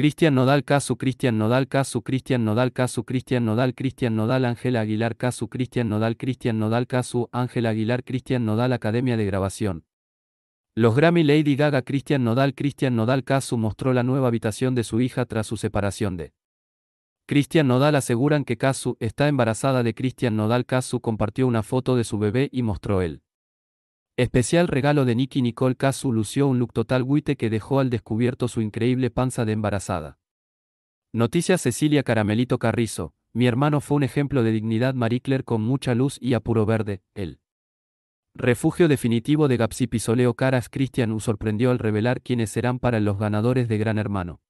Cristian Nodal Casu Cristian Nodal Casu Cristian Nodal Casu Cristian Nodal Cristian Nodal Ángela Aguilar Casu Cristian Nodal Cristian Nodal Casu Ángela Aguilar Cristian Nodal Academia de Grabación. Los Grammy Lady Gaga Cristian Nodal Cristian Nodal Casu mostró la nueva habitación de su hija tras su separación de Cristian Nodal aseguran que Casu está embarazada de Cristian Nodal Casu compartió una foto de su bebé y mostró él. Especial regalo de Nicky Nicole Casu lució un look total guite que dejó al descubierto su increíble panza de embarazada. Noticias Cecilia Caramelito Carrizo, mi hermano fue un ejemplo de dignidad Maricler con mucha luz y apuro verde, él. Refugio definitivo de Gapsi Pisoleo Caras Cristian U sorprendió al revelar quiénes serán para los ganadores de Gran Hermano.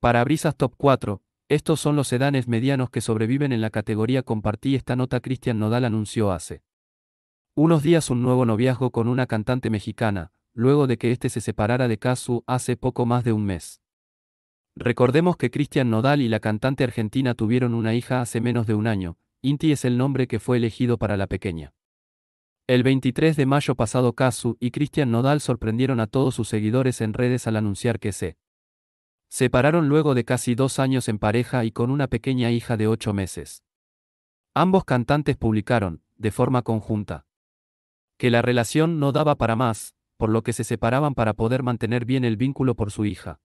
Para Brisas Top 4, estos son los sedanes medianos que sobreviven en la categoría compartí esta nota Cristian Nodal anunció hace unos días un nuevo noviazgo con una cantante mexicana, luego de que éste se separara de Casu hace poco más de un mes. Recordemos que Cristian Nodal y la cantante argentina tuvieron una hija hace menos de un año, Inti es el nombre que fue elegido para la pequeña. El 23 de mayo pasado Casu y Cristian Nodal sorprendieron a todos sus seguidores en redes al anunciar que se separaron luego de casi dos años en pareja y con una pequeña hija de ocho meses. Ambos cantantes publicaron, de forma conjunta, que la relación no daba para más, por lo que se separaban para poder mantener bien el vínculo por su hija.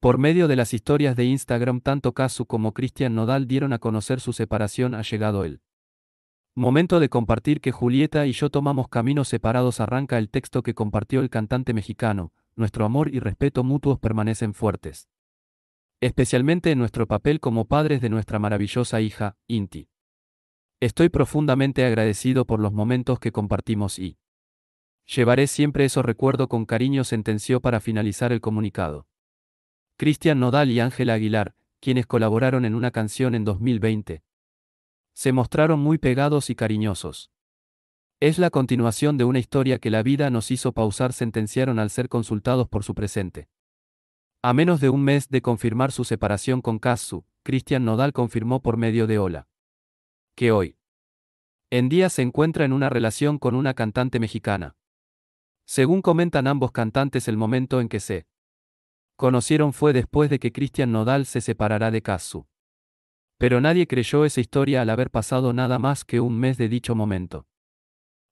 Por medio de las historias de Instagram tanto Casu como Cristian Nodal dieron a conocer su separación ha llegado el momento de compartir que Julieta y yo tomamos caminos separados arranca el texto que compartió el cantante mexicano, nuestro amor y respeto mutuos permanecen fuertes. Especialmente en nuestro papel como padres de nuestra maravillosa hija, Inti. Estoy profundamente agradecido por los momentos que compartimos y llevaré siempre esos recuerdo con cariño, sentenció para finalizar el comunicado. Cristian Nodal y Ángela Aguilar, quienes colaboraron en una canción en 2020, se mostraron muy pegados y cariñosos. Es la continuación de una historia que la vida nos hizo pausar, sentenciaron al ser consultados por su presente. A menos de un mes de confirmar su separación con Kazu, Cristian Nodal confirmó por medio de Hola que hoy en día se encuentra en una relación con una cantante mexicana. Según comentan ambos cantantes, el momento en que se conocieron fue después de que Cristian Nodal se separara de Kazu. Pero nadie creyó esa historia al haber pasado nada más que un mes de dicho momento.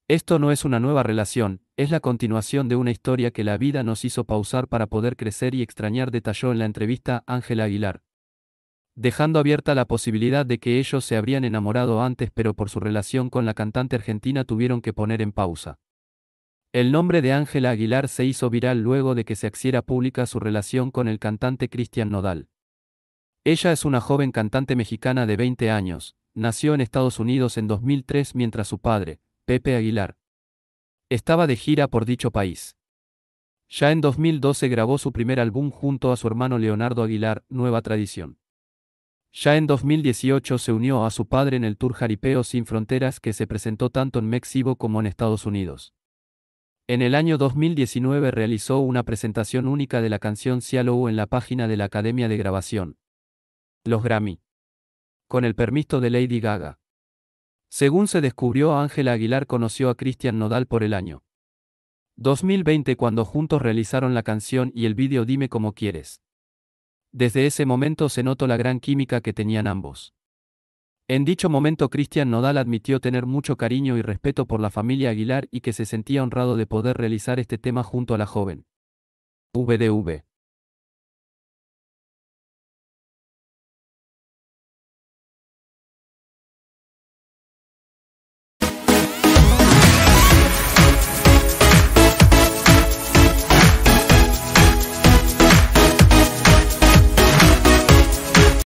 Esto no es una nueva relación, es la continuación de una historia que la vida nos hizo pausar para poder crecer y extrañar, detalló en la entrevista Ángela Aguilar dejando abierta la posibilidad de que ellos se habrían enamorado antes pero por su relación con la cantante argentina tuvieron que poner en pausa. El nombre de Ángela Aguilar se hizo viral luego de que se hiciera pública su relación con el cantante Cristian Nodal. Ella es una joven cantante mexicana de 20 años, nació en Estados Unidos en 2003 mientras su padre, Pepe Aguilar, estaba de gira por dicho país. Ya en 2012 grabó su primer álbum junto a su hermano Leonardo Aguilar, Nueva Tradición. Ya en 2018 se unió a su padre en el Tour Jaripeo Sin Fronteras que se presentó tanto en México como en Estados Unidos. En el año 2019 realizó una presentación única de la canción Cielo en la página de la Academia de Grabación. Los Grammy. Con el permiso de Lady Gaga. Según se descubrió, Ángela Aguilar conoció a Cristian Nodal por el año 2020 cuando juntos realizaron la canción y el vídeo Dime como quieres. Desde ese momento se notó la gran química que tenían ambos. En dicho momento Cristian Nodal admitió tener mucho cariño y respeto por la familia Aguilar y que se sentía honrado de poder realizar este tema junto a la joven. VDV.